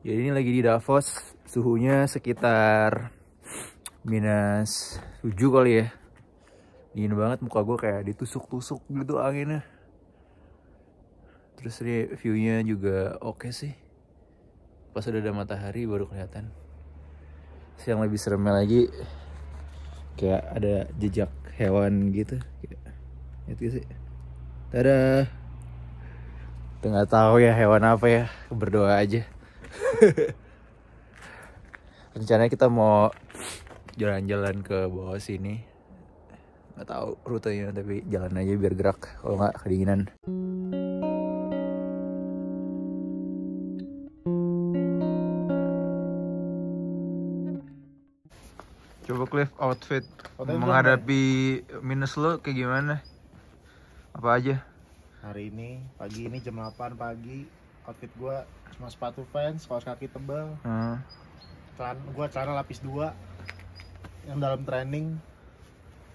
Jadi ini lagi di Davos, suhunya sekitar minus 7 kali ya. Dingin banget muka gue kayak ditusuk-tusuk gitu anginnya. Terus ini view-nya juga oke sih. Pas udah ada matahari baru kelihatan. Yang lebih seremnya lagi kayak ada jejak hewan gitu. Gitu sih. Dadah. Kita nggak tahu ya hewan apa ya. Berdoa aja. Rencananya kita mau jalan-jalan ke bawah sini. Nggak tahu rutenya tapi jalan aja biar gerak. Kalau nggak kedinginan. Coba Cliff outfit Outfit menghadapi minus lo kayak gimana? Apa aja? Hari ini, pagi ini jam 8 pagi Outfit gua cuma sepatu Vans, kaos kaki tebal Hmm. celana, Gua celana lapis 2 Yang dalam training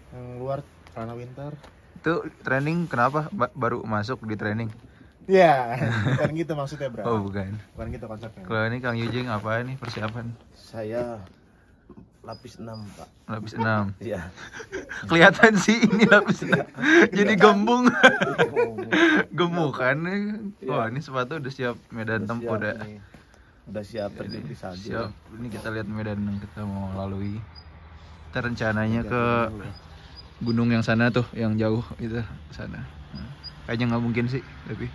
Yang luar celana winter Itu training kenapa Ba- baru masuk di training? Iya, bukan gitu maksudnya bro Oh bukan. Bukan gitu konsepnya Kalau ini Kang Yujing apa nih persiapan? Saya lapis 6 pak. Lapis 6 Iya. Kelihatan sih ini lapis 6 Jadi gembung. Gemukan Wah ini sepatu udah siap medan tempuh siap dah nih. Udah siap terjun di salju Siap. Ini kita lihat medan yang kita mau lalui. Kita rencananya ke gunung yang sana tuh Yang jauh itu sana. Nah, Kayaknya nggak mungkin sih Tapi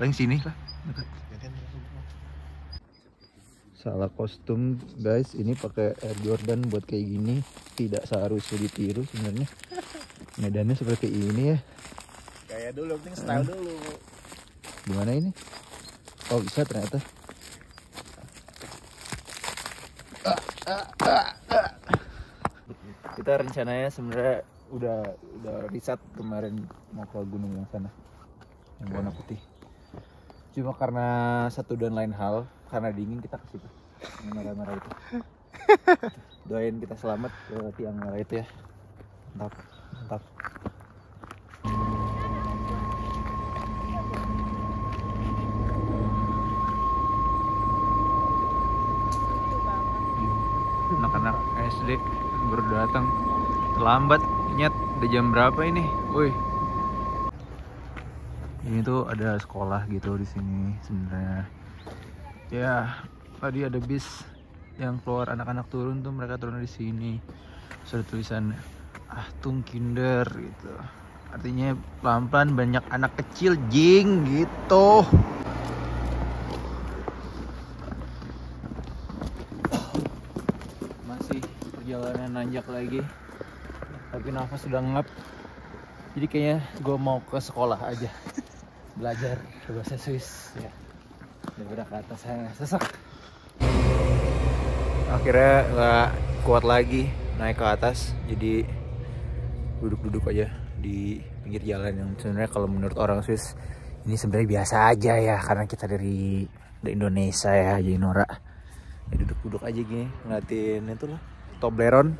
paling sini lah dekat. Salah kostum guys. Ini pakai Air Jordan buat kayak gini. Tidak seharusnya ditiru sebenarnya. Medannya seperti ini ya. Kayak dulu, penting style dulu. Gimana ini? Oh bisa ternyata. Kita rencananya sebenarnya udah udah riset kemarin mau ke gunung yang sana. Yang warna putih cuma karena satu dan lain hal karena dingin kita ke situ. Merah-merah itu. Doain kita selamat ke tiang merah itu ya. Mantap mantap. Anak-anak SD baru datang. Terlambat nyet udah jam berapa ini? Woi ini tuh ada sekolah gitu di sini sebenarnya. Ya tadi ada bis yang keluar anak-anak turun tuh mereka turun di sini. Ada tulisan Ahtung Kinder gitu. Artinya pelan-pelan banyak anak kecil jing gitu. Masih perjalanan nanjak lagi. Tapi nafas sudah ngap. Jadi kayaknya gue mau ke sekolah aja belajar bahasa Swiss ya. Daripada ke atas saya sesak akhirnya nggak kuat lagi naik ke atas jadi duduk-duduk aja di pinggir jalan yang sebenarnya kalau menurut orang Swiss ini sebenarnya biasa aja ya karena kita dari, dari Indonesia ya jadi norak. Ya duduk-duduk aja gini ngeliatin itu lah Toblerone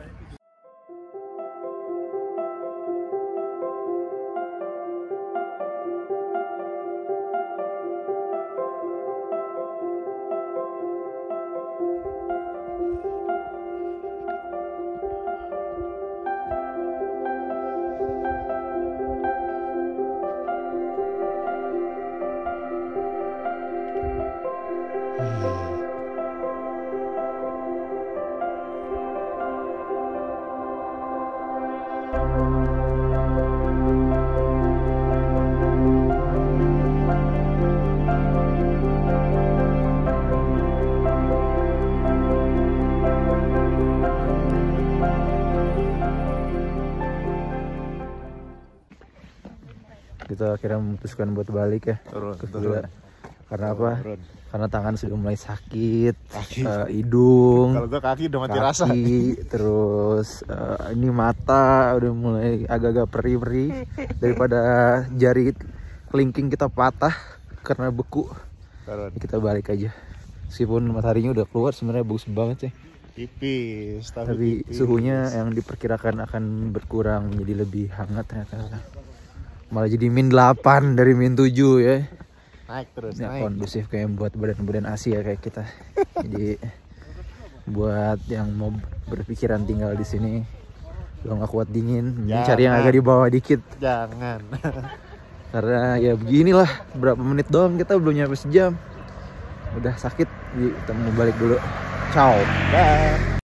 kita akhirnya memutuskan buat balik ya Turun, ke turun. karena apa Turun. karena tangan sudah mulai sakit Kaki. eh, hidung Kalau gua kaki udah mati rasa kaki terus eh, ini mata udah mulai agak-agak perih-perih daripada jari kelingking kita patah karena beku Turun. kita balik aja meskipun mataharinya udah keluar sebenarnya bagus banget sih Tipis, tapi, tapi tipis. suhunya yang diperkirakan akan berkurang menjadi lebih hangat ternyata malah jadi min 8 dari min 7 ya naik terus nggak naik kondusif kayak buat badan-badan Asia kayak kita. Jadi buat yang mau berpikiran tinggal di sini lo nggak kuat dingin, mending cari yang Jangan. agak di bawah dikit. jangan Karena ya beginilah berapa menit doang kita belum nyampe sejam. Udah sakit, kita mau balik dulu. Ciao. dah